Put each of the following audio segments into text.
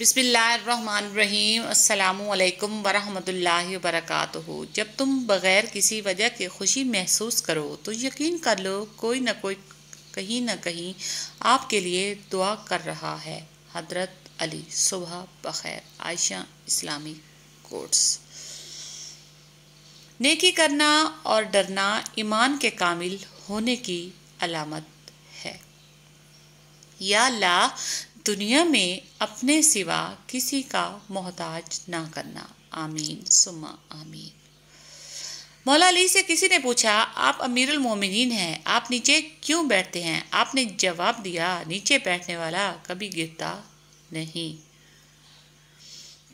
بسم اللہ الرحمن الرحیم۔ السلام علیکم ورحمۃ اللہ وبرکاتہ۔ جب تم بغیر کسی وجہ کے خوشی محسوس کرو تو یقین کر لو کوئی نہ کوئی کہیں نہ کہیں آپ کے لیے دعا کر رہا ہے۔ حضرت علی، صبح بخیر۔ عائشہ، اسلامی کوٹس۔ نیکی کرنا اور ڈرنا ایمان کے کامل ہونے کی علامت ہے۔ یا اللہ دنیا میں اپنے سوا کسی کا محتاج نہ کرنا۔ آمین۔ سما آمین۔ مولا علی سے کسی نے پوچھا، آپ امیر المومنین ہیں، آپ نیچے کیوں بیٹھتے ہیں؟ آپ نے جواب دیا، نیچے بیٹھنے والا کبھی گرتا نہیں۔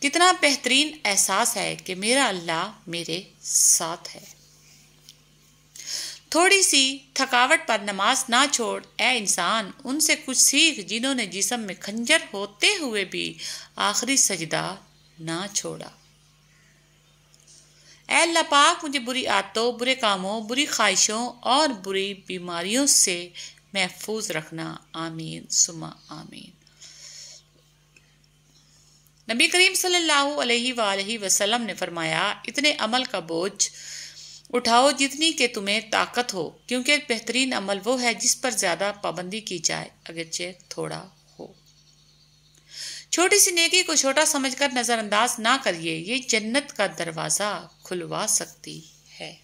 کتنا بہترین احساس ہے کہ میرا اللہ میرے ساتھ ہے۔ تھوڑی سی تھکاوٹ پر نماز نہ چھوڑ۔ اے انسان، ان سے کچھ سیکھ جنہوں نے جسم میں کھنجر ہوتے ہوئے بھی آخری سجدہ نہ چھوڑا۔ اے اللہ پاک، مجھے بری عادتوں، برے کاموں، بری خواہشوں اور بری بیماریوں سے محفوظ رکھنا۔ آمین۔ سما آمین۔ نبی کریم صلی اللہ علیہ وآلہ وسلم نے فرمایا، اتنے عمل کا بوجھ اٹھاؤ جتنی کہ تمہیں طاقت ہو، کیونکہ بہترین عمل وہ ہے جس پر زیادہ پابندی کی جائے، اگرچہ تھوڑا ہو۔ چھوٹی سی نیکی کو چھوٹا سمجھ کر نظر انداز نہ کریے، یہ جنت کا دروازہ کھلوا سکتی ہے۔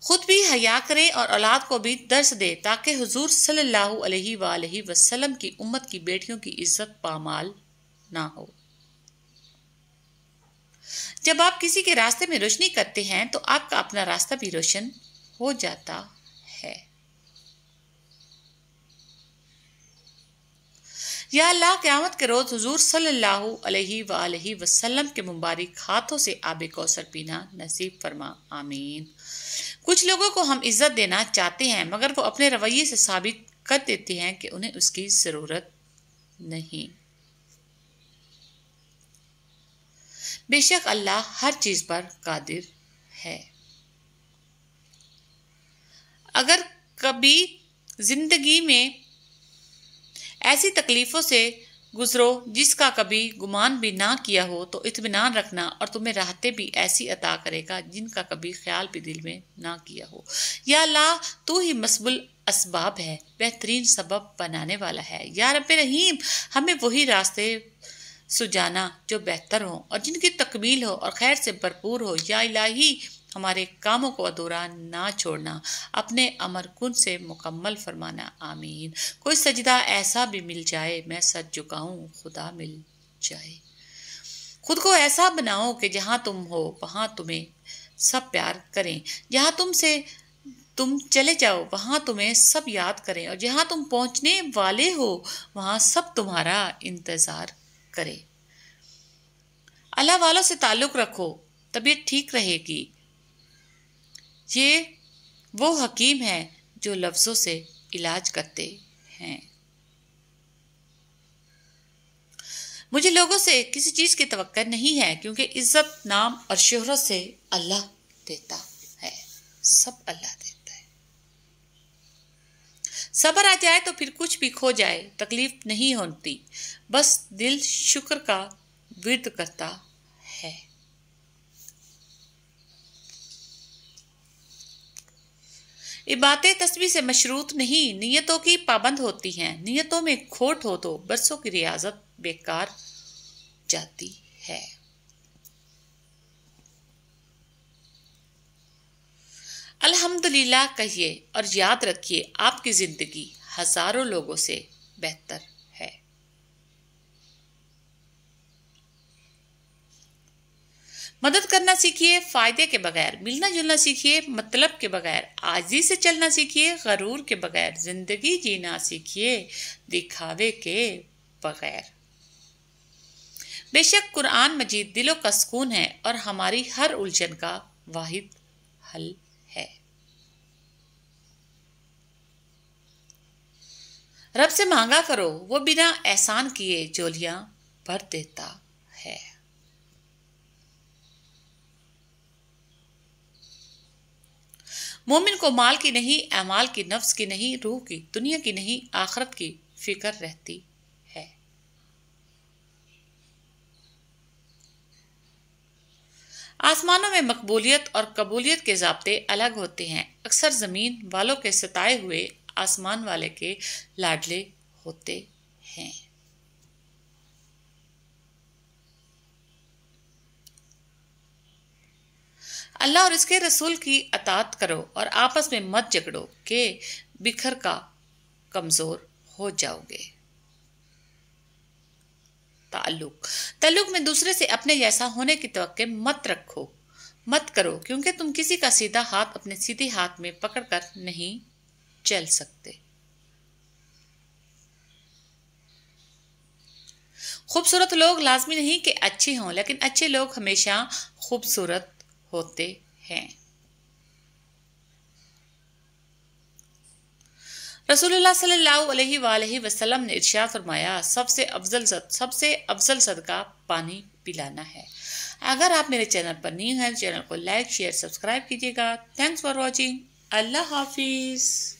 خود بھی حیا کرے اور اولاد کو بھی درس دے تاکہ حضور صلی اللہ علیہ وآلہ وسلم کی امت کی بیٹیوں کی عزت پامال نہ ہو۔ جب آپ کسی کے راستے میں روشنی کرتے ہیں تو آپ کا اپنا راستہ بھی روشن ہو جاتا ہے۔ یا اللہ، قیامت کے روز حضور صلی اللہ علیہ وآلہ وسلم کے مبارک ہاتھوں سے آب کوثر پینا نصیب فرما، آمین۔ کچھ لوگوں کو ہم عزت دینا چاہتے ہیں، مگر وہ اپنے رویے سے ثابت کر دیتے ہیں کہ انہیں اس کی ضرورت نہیں۔ بے شک اللہ ہر چیز پر قادر ہے۔ اگر کبھی زندگی میں ایسی تکلیفوں سے گزرو جس کا کبھی گمان بھی نہ کیا ہو، تو اطمینان رکھنا اور تمہیں راحتیں بھی ایسی عطا کرے گا جن کا کبھی خیال بھی دل میں نہ کیا ہو۔ یا اللہ، تو ہی مسبل اسباب ہے، بہترین سبب بنانے والا ہے۔ یا رب رحیم، ہمیں وہی راستے سجانا جو بہتر ہو اور جن کی تکمیل ہو اور خیر سے بھرپور ہو۔ یا الہی، ہمارے کاموں کو ادھورا نہ چھوڑنا، اپنے امر کن سے مکمل فرمانا۔ آمین۔ کوئی سجدہ ایسا بھی مل جائے، میں سچ چکاؤں خدا مل جائے۔ خود کو ایسا بناؤ کہ جہاں تم ہو، وہاں تمہیں سب پیار کریں۔ جہاں تم سے تم چلے جاؤ، وہاں تمہیں سب یاد کریں۔ اور جہاں تم پہنچنے والے ہو، وہاں سب تمہارا انتظار کرے۔ اللہ والوں سے تعلق رکھو، طبیعت ٹھیک رہے گی۔ یہ وہ حکیم ہے جو لفظوں سے علاج کرتے ہیں۔ مجھے لوگوں سے کسی چیز کی توقع نہیں ہے کیونکہ عزت، نام اور شہرت سے اللہ دیتا ہے۔ سب اللہ دیتا صبر آ جائے تو پھر کچھ بھی کھو جائے، تکلیف نہیں ہوتی۔ بس دل شکر کا ورد کرتا ہے۔ یہ باتیں تصویر سے مشروط نہیں، نیتوں کی پابند ہوتی ہیں۔ نیتوں میں کھوٹ ہو تو برسوں کی ریاضت بیکار جاتی ہے۔ الحمدللہ کہیے اور یاد رکھیے آپ کی زندگی ہزاروں لوگوں سے بہتر ہے۔ مدد کرنا سیکھیے، فائدے کے بغیر، ملنا جلنا سیکھیے مطلب کے بغیر آجی سے چلنا سیکھیے، غرور کے بغیر، زندگی جینا سیکھیے، دکھاوے کے بغیر۔ بے شک قرآن مجید دلوں کا سکون ہے اور ہماری ہر الجھن کا واحد حل ہے رب سے مانگا کرو، وہ بنا احسان کیے جولیاں بھر دیتا ہے۔ مومن کو مال کی نہیں، اعمال کی، نفس کی نہیں، روح کی، دنیا کی نہیں، آخرت کی فکر رہتی ہے۔ آسمانوں میں مقبولیت اور قبولیت کے ضابطے الگ ہوتے ہیں۔ اکثر زمین والوں کے ستائے ہوئے آسمان والے کے لاڈلے ہوتے ہیں۔ اللہ اور اس کے رسول کی اطاعت کرو اور آپس میں مت جگڑو کہ بکھر کا کمزور ہو جاؤ گے۔ تعلق۔ تعلق میں دوسرے سے اپنے جیسا ہونے کی توقع مت رکھو۔ مت کرو کیونکہ تم کسی کا سیدھا ہاتھ اپنے سیدھے ہاتھ میں پکڑ کر نہیں چل سکتے۔ خوبصورت لوگ لازمی نہیں کہ اچھے ہوں، لیکن اچھے لوگ ہمیشہ خوبصورت ہوتے ہیں۔ رسول اللہ صلی اللہ علیہ وآلہ وسلم نے ارشاد فرمایا، سب سے افضل صد، سب سے افضل صدقہ پانی پلانا ہے۔ اگر آپ میرے چینل پر نہیں ہیں، چینل کو لائک، شیئر، سبسکرائب کیجیے گا۔ تھینکس فار واچنگ اللہ حافظ۔